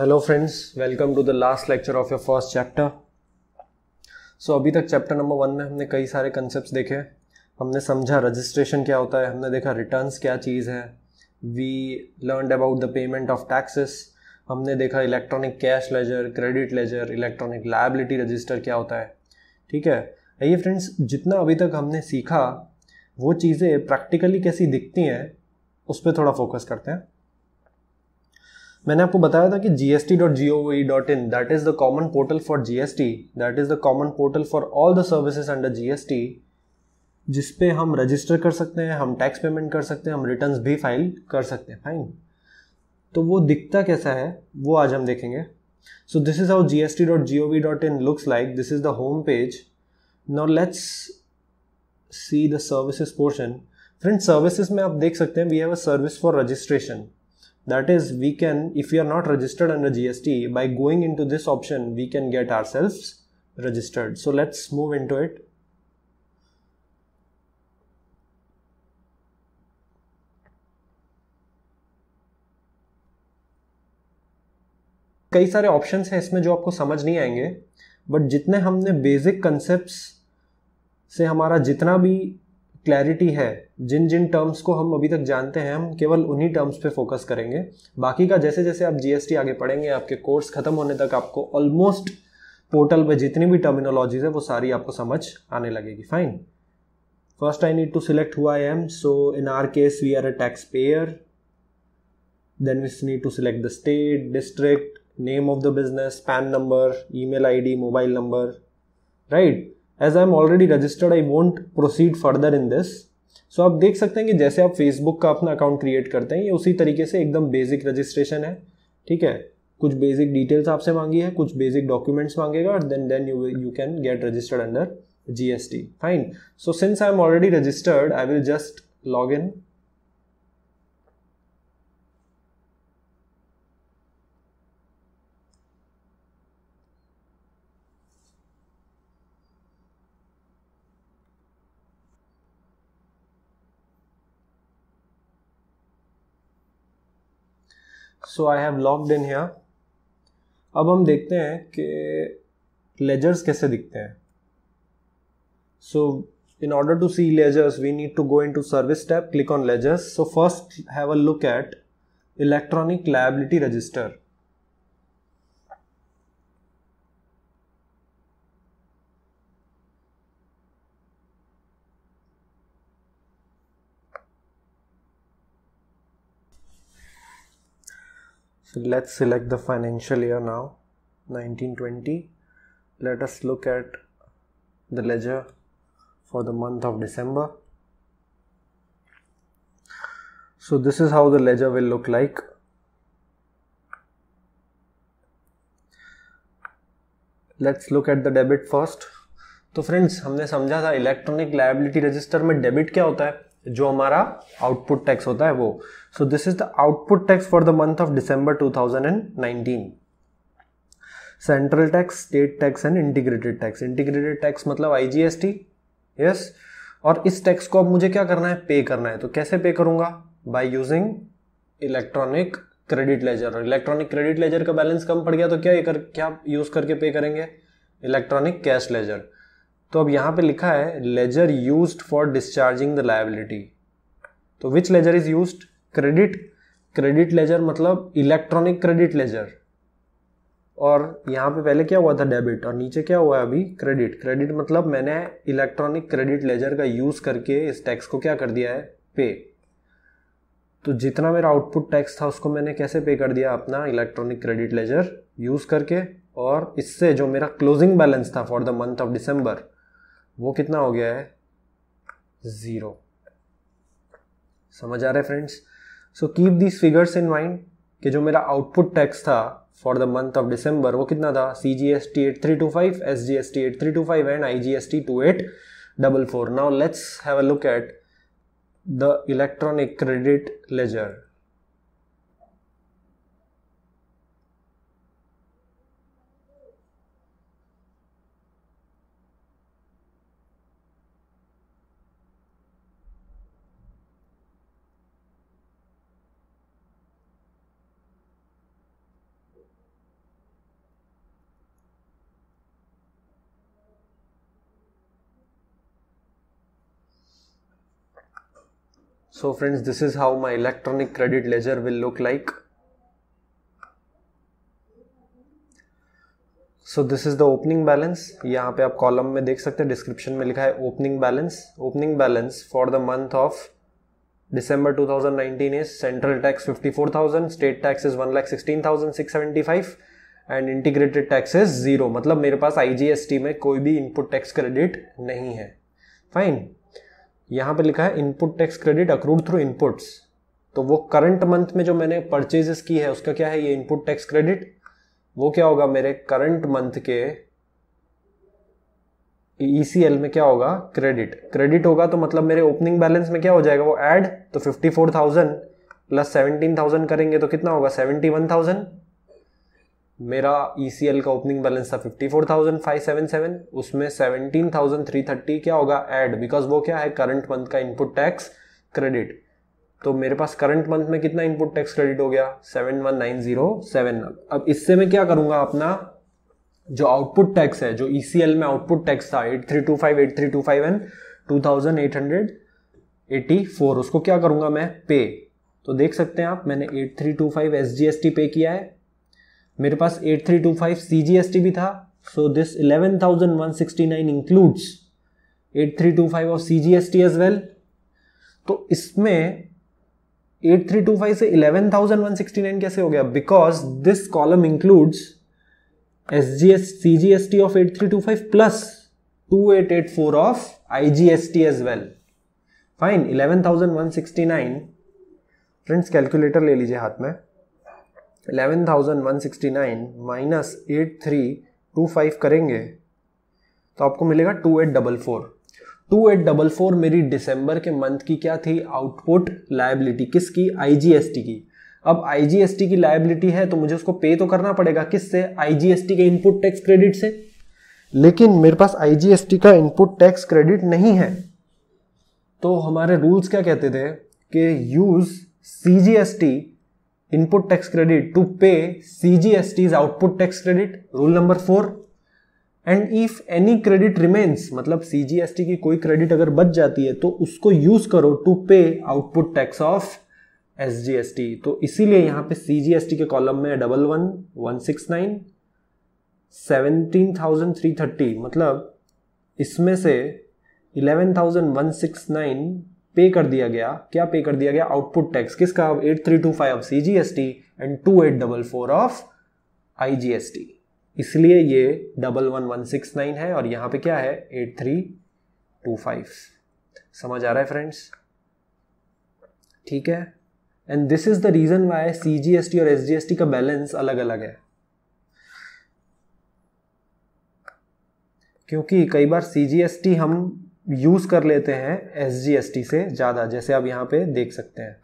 Hello friends welcome to the last lecture of your first chapter so अभी तक chapter number one में हमने कई सारे कंसेप्ट देखे हमने समझा रजिस्ट्रेशन क्या होता है, हमने देखा रिटर्न्स क्या चीज़ है। We learn about the payment of taxes हमने देखा electronic cash ledger credit ledger electronic liability register क्या होता है। ठीक है? ये फ्रेंड्स जितना अभी तक हमने सीखा, वो चीज़ें प्रैक्टिकली कैसी दिखती हैं, उस पर थोड़ा फोकस करते हैं। मैंने आपको बताया था कि G S T dot G O V dot in that is the common portal for G S T that is the common portal for all the services under G S T जिसपे हम register कर सकते हैं, हम tax payment कर सकते हैं, हम रिटर्न भी फ़ाइल कर सकते हैं। फाइन तो वो दिखता कैसा है, वो आज हम देखेंगे। So this is how G S T dot G O V dot in looks like this is the home page now let's see the services portion friend services में आप देख सकते हैं we have a service for registration that is we can if we are not registered under gst by going into this option we can get ourselves registered so let's move into it कई सारे options हैं इसमें जो आपको समझ नहीं आएँगे but जितने हमने बेसिक कंसेप्ट से हमारा जितना भी क्लैरिटी है जिन जिन टर्म्स को हम अभी तक जानते हैं, हम केवल उन्हीं टर्म्स पे फोकस करेंगे। बाकी का जैसे जैसे आप जीएसटी आगे पढ़ेंगे, आपके कोर्स खत्म होने तक आपको ऑलमोस्ट पोर्टल पे जितनी भी टर्मिनोलॉजीज है, वो सारी आपको समझ आने लगेगी। Fine first I need to select who I am so in our case we are a tax payer then we need to select the state district name of the business PAN number email ID mobile number right as I am already registered I want proceed further in this so, आप देख सकते हैं कि जैसे आप Facebook का अपना account create करते हैं ये उसी तरीके से एकदम बेसिक रजिस्ट्रेशन है ठीक है? कुछ बेसिक डिटेल्स आपसे मांगी है कुछ बेसिक डॉक्यूमेंट्स मांगेगा और then then you you can get registered under G S T fine so since I am already registered I will so I have logged in here अब हम देखते हैं कि लेजर्स कैसे दिखते हैं। So in order to see ledgers we need to go in to service tab click on ledgers so first have a look at electronic liability register So let's select the financial year now 1920. Let us look at the ledger for the month of December. So this is how the ledger will look like. Let's look at the debit first. तो friends हमने समझा था electronic liability register में debit क्या होता है जो हमारा आउटपुट टैक्स होता है वो। So this is the output tax for the month of December 2019 central tax state tax and integrated tax integrated tax मतलब आईजीएसटी यस और इस टैक्स को अब मुझे क्या करना है? पे करना है। तो कैसे पे करूँगा? By using electronic credit ledger electronic credit ledger का बैलेंस कम पड़ गया तो क्या ये कर, क्या यूज़ करके पे करेंगे? इलेक्ट्रॉनिक कैश लेजर तो अब यहाँ पे लिखा है ledger use for discharging the liability तो which ledger is use credit credit ledger मतलब इलेक्ट्रॉनिक क्रेडिट लेजर और यहाँ पे पहले क्या हुआ था? डेबिट और नीचे क्या हुआ है अभी? क्रेडिट क्रेडिट मतलब मैंने इलेक्ट्रॉनिक क्रेडिट लेजर का यूज़ करके इस टैक्स को क्या कर दिया है? पे तो जितना मेरा आउटपुट टैक्स था, उसको मैंने कैसे पे कर दिया? अपना इलेक्ट्रॉनिक क्रेडिट लेजर यूज़ करके। और इससे जो मेरा क्लोजिंग बैलेंस था for the month of December वो कितना हो गया है? ज़ीरो समझ आ रहा friends so keep these figures in mind कि जो मेरा आउटपुट टैक्स था for the month of December वो कितना था? C G S T eight three two five S G S T eight three two five and I G S T two eight double four now let's have a look at the electronic credit ledger So friends, this is how my electronic credit ledger will look like. So this is the opening balance यहाँ पे आप column में देख सकते हैं description में लिखा है opening balance opening balance for the month of December 2019 is central tax 54,000, state tax is 1,16,675 and integrated tax is zero मतलब मेरे पास आईजीएसटी में कोई भी इनपुट टैक्स क्रेडिट नहीं है। फाइन यहाँ पे लिखा है input tax credit accrued through inputs तो वो करंट मंथ में जो मैंने परचेजेस की है, उसका क्या है ये इनपुट टैक्स क्रेडिट वो क्या होगा मेरे करंट मंथ के ईसीएल में क्या होगा? क्रेडिट क्रेडिट होगा तो मतलब मेरे ओपनिंग बैलेंस में क्या हो जाएगा? वो ऐड तो fifty four thousand plus seventeen thousand करेंगे तो कितना होगा? सेवेंटी वन थाउज़ेंड मेरा ईसीएल का ओपनिंग बैलेंस था fifty four thousand five seven seven उसमें सेवनटीन थाउज़ेंड थ्री थर्टी क्या होगा? एड बिकॉज़ वो क्या है? करंट मंथ का इनपुट टैक्स क्रेडिट तो मेरे पास करंट मंथ में कितना इनपुट टैक्स क्रेडिट हो गया? Seven one nine zero seven अब इससे मैं क्या करूँगा अपना? जो आउटपुट टैक्स है, जो ईसीएल e में आउटपुट टैक्स था eight three two five eight three two five and two thousand eight hundred eighty four उसको क्या करूँगा मैं? पे तो देख सकते हैं आप, मैंने eight three two five S G S T पे किया है। मेरे पास eight three two five C G S T भी था so this eleven thousand one sixty nine includes eight three two five of C G S T as well तो इसमें eight three two five से eleven thousand one sixty nine कैसे हो गया? Because this column includes SGS CGST of 8325 plus 2884 of IGST as well. Fine 11,169 friends calculator ले लीजिए हाथ में। 11,169 minus eight three two five करेंगे तो आपको मिलेगा two eight double four. Two eight double four मेरी दिसंबर के मंथ की क्या थी? आउटपुट लाइबिलिटी किसकी? आईजीएसटी की। अब आईजीएसटी की लाइबिलिटी है तो मुझे उसको पे तो करना पड़ेगा किससे? आईजीएसटी के इनपुट टैक्स क्रेडिट से। लेकिन मेरे पास आईजीएसटी का इनपुट टैक्स क्रेडिट नहीं है। तो हमारे रूल्स क्या कहते थे? कि use CGST input tax credit to pay CGST is output tax credit rule number four and if any credit remains मतलब सीजीएसटी की कोई क्रेडिट अगर बच जाती है तो उसको यूज़ करो to pay output tax of S G S T तो इसीलिए यहाँ पे टी के कॉलम में double one one six nine seventeen thousand three thirty मतलब इसमें से eleven thousand one six nine pay कर दिया गया? क्या पे कर दिया गया? आउटपुट टैक्स किसका? Eight three two five C G S T and two eight double four of I G S T इसलिए ये double one one six nine है और यहाँ पे क्या है? एट थ्री टू फाइव समझ आ रहा है फ्रेंड्स ठीक है? And this is the reason why C G S T और एस जी एस टी का बैलेंस अलग अलग है। क्योंकि कई बार सी जी एस टी हम यूज़ कर लेते हैं एस जी एस टी से ज़्यादा जैसे आप यहाँ पे देख सकते हैं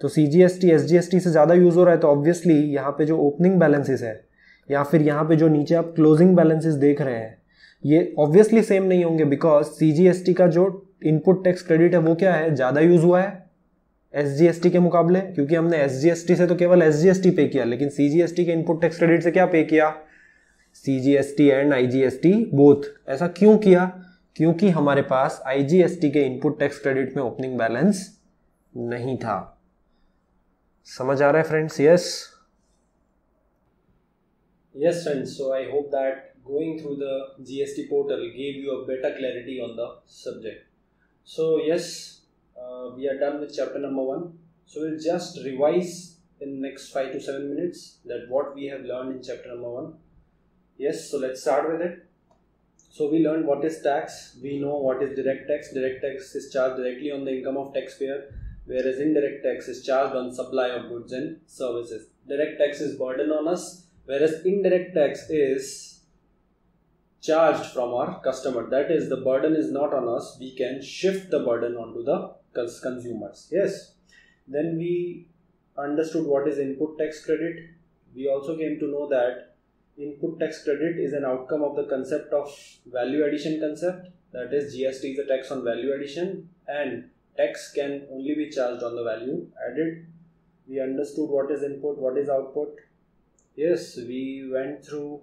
तो C G S T S G S T से ज़्यादा यूज़ हो रहा है तो ऑब्वियसली यहाँ पे जो ओपनिंग बैलेंसेस है या फिर यहाँ पे जो नीचे आप क्लोजिंग बैलेंसेस देख रहे हैं ये ऑब्वियसली सेम नहीं होंगे because C G S T का जो इनपुट टैक्स क्रेडिट है वो क्या है ज़्यादा यूज़ हुआ है एस जी एस टी के मुकाबले क्योंकि हमने एसजीएसटी से तो केवल एस जी एस टी पे किया लेकिन सी जी एस टी के इनपुट टैक्स क्रेडिट से क्या पे किया C G S T and I G S T both ऐसा क्यों किया क्योंकि हमारे पास आईजीएसटी के इनपुट टैक्स क्रेडिट में ओपनिंग बैलेंस नहीं था। समझ आ रहा है friends yes yes friends so I hope that going through the GST portal gave you a better clarity on the subject so yes we are done with chapter number one so will just revise in next five to seven minutes that what we have learn in chapter number one yes so let's start with it So we learned what is tax. We know what is direct tax. Direct tax is charged directly on the income of taxpayer, whereas indirect tax is charged on supply of goods and services. Direct tax is burden on us, whereas indirect tax is charged from our customer. That is, the burden is not on us. We can shift the burden onto the consumers. Yes. Then we understood what is input tax credit. We also came to know that input tax credit is an outcome of the concept of value addition concept. That is, GST is a tax on value addition, and tax can only be charged on the value added. We understood what is input, what is output. Yes, we went through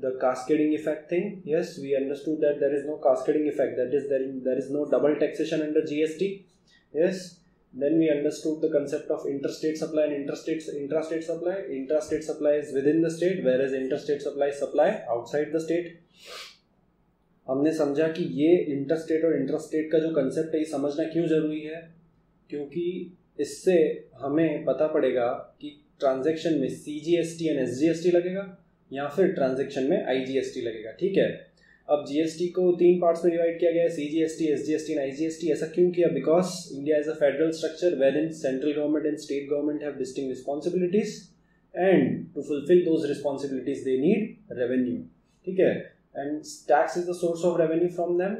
the cascading effect thing yes we understood that there is no cascading effect that is there, there is no double taxation under gst yes then we understood the concept of interstate supply and interstate intrastate supply intrastate supply is within the state whereas interstate supply supply outside the state हमने समझा कि ये interstate और interstate का जो concept है ये समझना क्यों ज़रूरी है क्योंकि इससे हमें पता पड़ेगा कि ट्रांजैक्शन में C G S T and S G S T लगेगा या फिर ट्रांजेक्शन में आई जी एस टी लगेगा ठीक है अब जीएसटी को तीन पार्ट्स में डिवाइड किया गया है C G S T S G S T and I G S T ऐसा क्यों किया? Because India is a federal structure where in central government and state government have distinct responsibilities and to fulfil those responsibilities they need revenue ठीक है? And tax is the source of revenue from them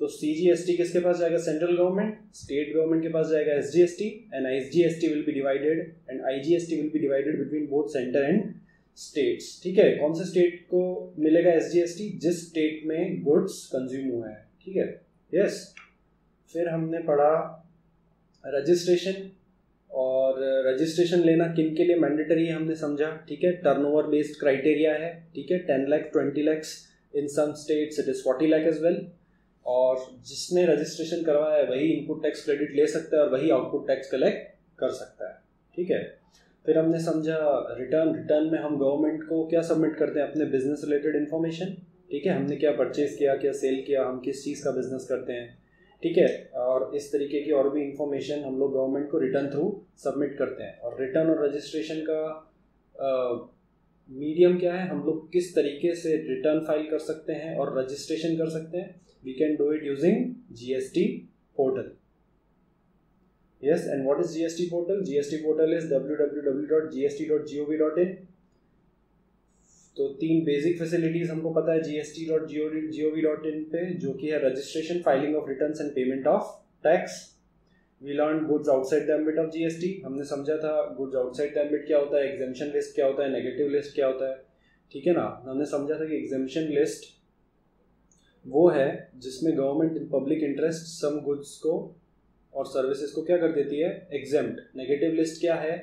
तो C G S T किसके पास जाएगा? Central government state government के पास जाएगा S G S T and I G S T will be divided and I G S T will be divided between both centre and states ठीक है? कौन से स्टेट को मिलेगा टी जिस स्टेट में गुड्स कंज्यूम हुआ है। ठीक है? यस फिर हमने पढ़ा रजिस्ट्रेशन और रजिस्ट्रेशन लेना किन के लिए मैंडेटरी है हमने समझा। ठीक है? टर्नओवर बेस्ड क्राइटेरिया है। ठीक है? Ten lakh twenty lakhs in some states it is forty lakh as well और जिसने रजिस्ट्रेशन करवाया है, वही इनपुट टैक्स क्रेडिट ले सकता है और वही आउटपुट टैक्स कलेक्ट कर सकता है। ठीक है? फिर हमने समझा रिटर्न रिटर्न में हम गवर्नमेंट को क्या सबमिट करते हैं? अपने बिज़नेस रिलेटेड इन्फॉर्मेशन ठीक है? हमने क्या परचेज किया, क्या सेल किया, हम किस चीज़ का बिज़नेस करते हैं? ठीक है? और इस तरीके की और भी इंफॉर्मेशन हम लोग गवर्नमेंट को रिटर्न थ्रू सबमिट करते हैं। और रिटर्न और रजिस्ट्रेशन का मीडियम क्या है? हम लोग किस तरीके से रिटर्न फ़ाइल कर सकते हैं और रजिस्ट्रेशन कर सकते हैं? We can do it using GST portal Yes, and what is GST portal? GST portal is www.gst.gov.in. तो तीन बेसिक फैसिलिटीज़ हमको पता है G S T dot G O V dot in पे जो कि है registration filing of return and payment of tax we learn goods outside the ambit of GST हमने समझा था गुड्स आउटसाइड द एम्बिट क्या होता है लिस्ट क्या होता है नेगेटिव लिस्ट क्या होता है ठीक है ना हमने समझा था कि लिस्ट वो है जिसमें government public interest some goods को और सर्विसेज़ को क्या कर देती है? एग्जेम्प्ट नेगेटिव लिस्ट क्या है?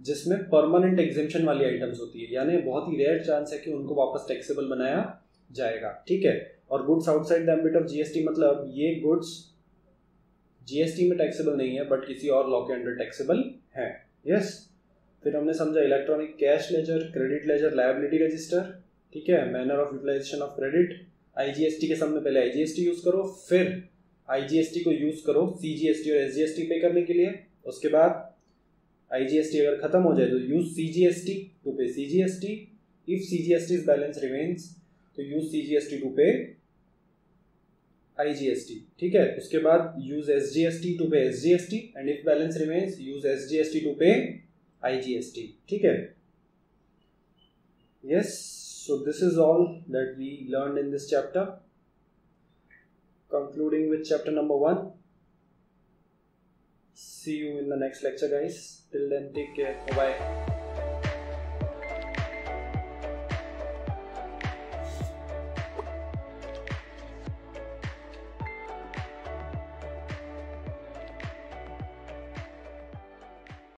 जिसमें परमानेंट एग्जेम्पन वाली आइटम्स होती है। यानी बहुत ही रेयर चांस है कि उनको वापस टैक्सेबल बनाया जाएगा। ठीक है? और goods outside the ambit of GST मतलब ये गुड्स जीएसटी में टैक्सेबल नहीं है बट किसी और लॉ के अंडर टैक्सेबल है। यस फिर हमने समझा electronic cash ledger credit ledger liability register ठीक है? Manner of utilisation of credit IGST के सामने पहले आईजीएसटी यूज़ करो, फिर आईजीएसटी को यूज़ करो सीजीएसटी और एसजीएसटी पे करने के लिए उसके बाद आईजीएसटी अगर खत्म हो जाए तो use CGST to pay CGST if CGST balance remains तो use CGST to pay IGST ठीक है उसके बाद use SGST to pay SGST and if balance remains use SGST to pay IGST ठीक है yes so this is all that we learned in this chapter concluding with chapter number one. See you in the next lecture, guys. Till then, take care. Bye bye.